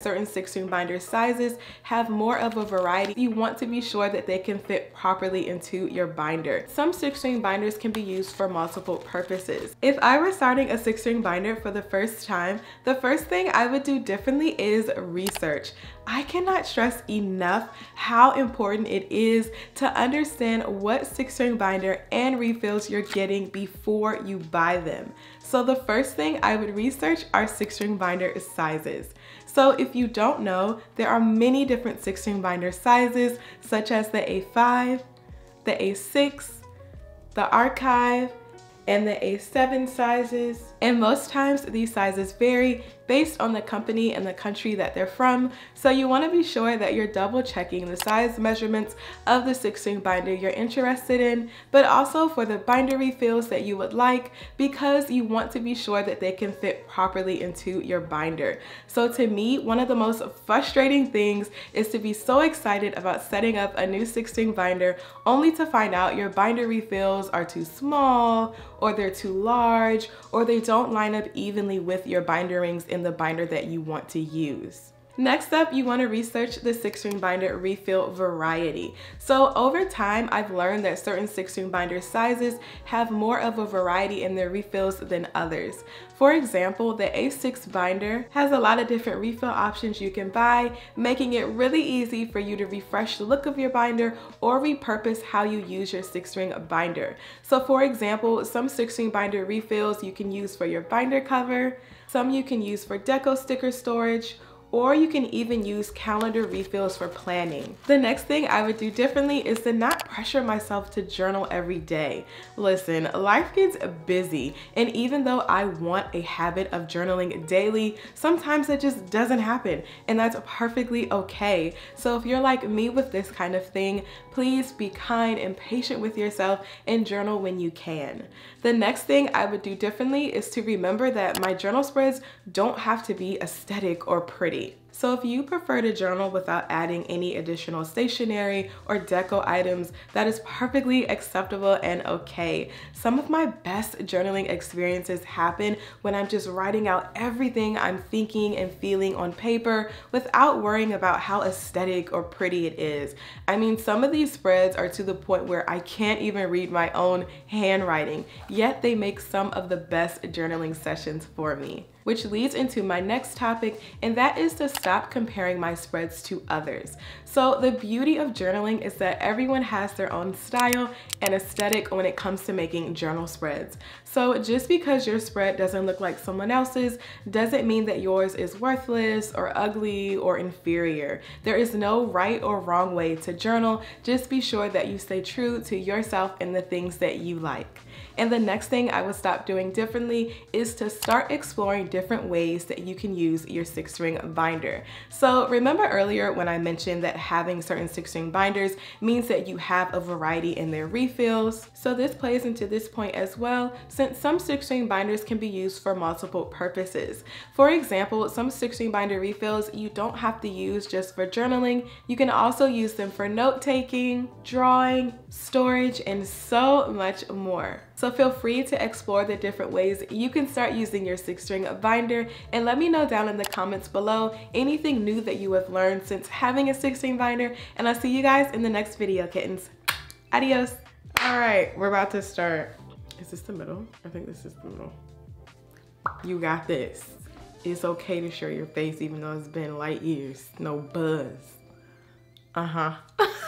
certain six ring binder sizes have more of a variety. You want to be sure that they can fit properly into your binder. Some six ring binders can be used for multiple purposes. If I were starting a six ring binder for the first time, the first thing I would do differently is research. I cannot stress enough how important it is to understand what six ring binder and refills you're getting before you buy them. So the first thing I would research are six ring binder sizes. So if you don't know, there are many different six ring binder sizes, such as the A5, the A6, the Archive, and the A7 sizes. And most times these sizes vary based on the company and the country that they're from. So you wanna be sure that you're double checking the size measurements of the six ring binder you're interested in, but also for the binder refills that you would like because you want to be sure that they can fit properly into your binder. So to me, one of the most frustrating things is to be so excited about setting up a new six ring binder only to find out your binder refills are too small or they're too large or they don't line up evenly with your binder rings in the binder that you want to use. Next up, you wanna research the six ring binder refill variety. So over time, I've learned that certain six ring binder sizes have more of a variety in their refills than others. For example, the A6 binder has a lot of different refill options you can buy, making it really easy for you to refresh the look of your binder or repurpose how you use your six ring binder. So for example, some six ring binder refills you can use for your binder cover, some you can use for deco sticker storage, or you can even use calendar refills for planning. The next thing I would do differently is to not pressure myself to journal every day. Listen, life gets busy, and even though I want a habit of journaling daily, sometimes it just doesn't happen, and that's perfectly okay. So if you're like me with this kind of thing, please be kind and patient with yourself and journal when you can. The next thing I would do differently is to remember that my journal spreads don't have to be aesthetic or pretty. 30. So if you prefer to journal without adding any additional stationery or deco items, that is perfectly acceptable and okay. Some of my best journaling experiences happen when I'm just writing out everything I'm thinking and feeling on paper without worrying about how aesthetic or pretty it is. I mean, some of these spreads are to the point where I can't even read my own handwriting, yet they make some of the best journaling sessions for me which leads into my next topic, and that is to stop comparing my spreads to others. So the beauty of journaling is that everyone has their own style and aesthetic when it comes to making journal spreads. So just because your spread doesn't look like someone else's doesn't mean that yours is worthless or ugly or inferior. There is no right or wrong way to journal. Just be sure that you stay true to yourself and the things that you like. And the next thing I would stop doing differently is to start exploring different ways that you can use your six ring binder. So remember earlier when I mentioned that having certain six ring binders means that you have a variety in their refills. So this plays into this point as well, since some six ring binders can be used for multiple purposes. For example, some six ring binder refills you don't have to use just for journaling. You can also use them for note taking, drawing, storage, and so much more. So feel free to explore the different ways you can start using your six ring binder and let me know down in the comments below anything new that you have learned since having a six ring binder and I'll see you guys in the next video Kiittens. Adios. All right, we're about to start. Is this the middle? I think this is the middle. You got this. It's okay to show your face even though it's been light years. No buzz. Uh-huh.